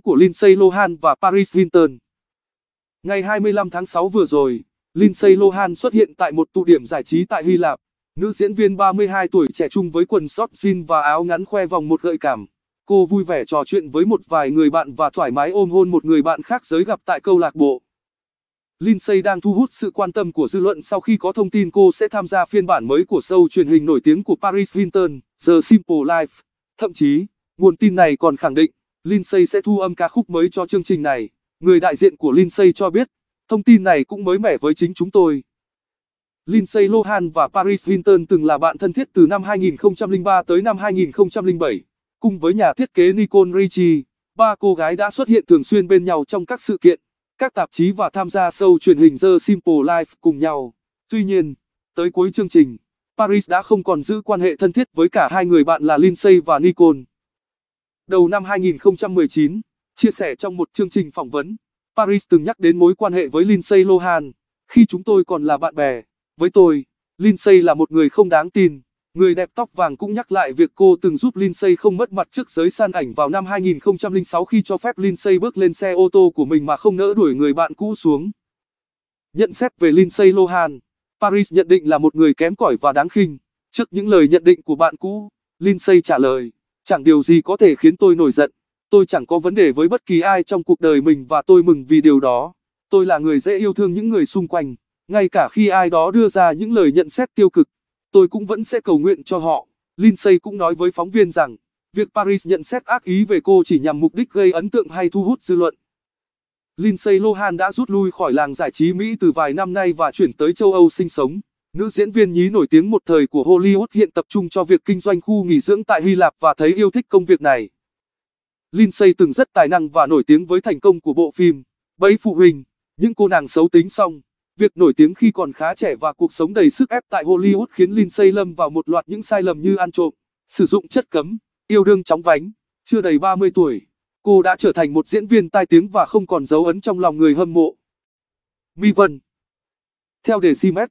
của Lindsay Lohan và Paris Hilton. Ngày 25 tháng 6 vừa rồi, Lindsay Lohan xuất hiện tại một tụ điểm giải trí tại Hy Lạp. Nữ diễn viên 32 tuổi trẻ trung với quần short jean và áo ngắn khoe vòng một gợi cảm. Cô vui vẻ trò chuyện với một vài người bạn và thoải mái ôm hôn một người bạn khác giới gặp tại câu lạc bộ. Lindsay đang thu hút sự quan tâm của dư luận sau khi có thông tin cô sẽ tham gia phiên bản mới của show truyền hình nổi tiếng của Paris Hilton, The Simple Life. Thậm chí, nguồn tin này còn khẳng định, Lindsay sẽ thu âm ca khúc mới cho chương trình này. Người đại diện của Lindsay cho biết, thông tin này cũng mới mẻ với chính chúng tôi. Lindsay Lohan và Paris Hilton từng là bạn thân thiết từ năm 2003 tới năm 2007. Cùng với nhà thiết kế Nicole Richie, ba cô gái đã xuất hiện thường xuyên bên nhau trong các sự kiện, các tạp chí và tham gia show truyền hình The Simple Life cùng nhau. Tuy nhiên, tới cuối chương trình, Paris đã không còn giữ quan hệ thân thiết với cả hai người bạn là Lindsay và Nicole. Đầu năm 2019, chia sẻ trong một chương trình phỏng vấn, Paris từng nhắc đến mối quan hệ với Lindsay Lohan. Khi chúng tôi còn là bạn bè, với tôi, Lindsay là một người không đáng tin. Người đẹp tóc vàng cũng nhắc lại việc cô từng giúp Lindsay không mất mặt trước giới san ảnh vào năm 2006 khi cho phép Lindsay bước lên xe ô tô của mình mà không nỡ đuổi người bạn cũ xuống. Nhận xét về Lindsay Lohan, Paris nhận định là một người kém cỏi và đáng khinh. Trước những lời nhận định của bạn cũ, Lindsay trả lời, chẳng điều gì có thể khiến tôi nổi giận. Tôi chẳng có vấn đề với bất kỳ ai trong cuộc đời mình và tôi mừng vì điều đó. Tôi là người dễ yêu thương những người xung quanh, ngay cả khi ai đó đưa ra những lời nhận xét tiêu cực tôi cũng vẫn sẽ cầu nguyện cho họ. Lindsay cũng nói với phóng viên rằng, việc Paris nhận xét ác ý về cô chỉ nhằm mục đích gây ấn tượng hay thu hút dư luận. Lindsay Lohan đã rút lui khỏi làng giải trí Mỹ từ vài năm nay và chuyển tới châu Âu sinh sống. Nữ diễn viên nhí nổi tiếng một thời của Hollywood hiện tập trung cho việc kinh doanh khu nghỉ dưỡng tại Hy Lạp và thấy yêu thích công việc này. Lindsay từng rất tài năng và nổi tiếng với thành công của bộ phim Bẫy phụ huynh, những cô nàng xấu tính xong. Việc nổi tiếng khi còn khá trẻ và cuộc sống đầy sức ép tại Hollywood khiến Lindsay lâm vào một loạt những sai lầm như ăn trộm, sử dụng chất cấm, yêu đương chóng vánh. Chưa đầy 30 tuổi, cô đã trở thành một diễn viên tai tiếng và không còn dấu ấn trong lòng người hâm mộ. Mi Vân Theo đề Simet,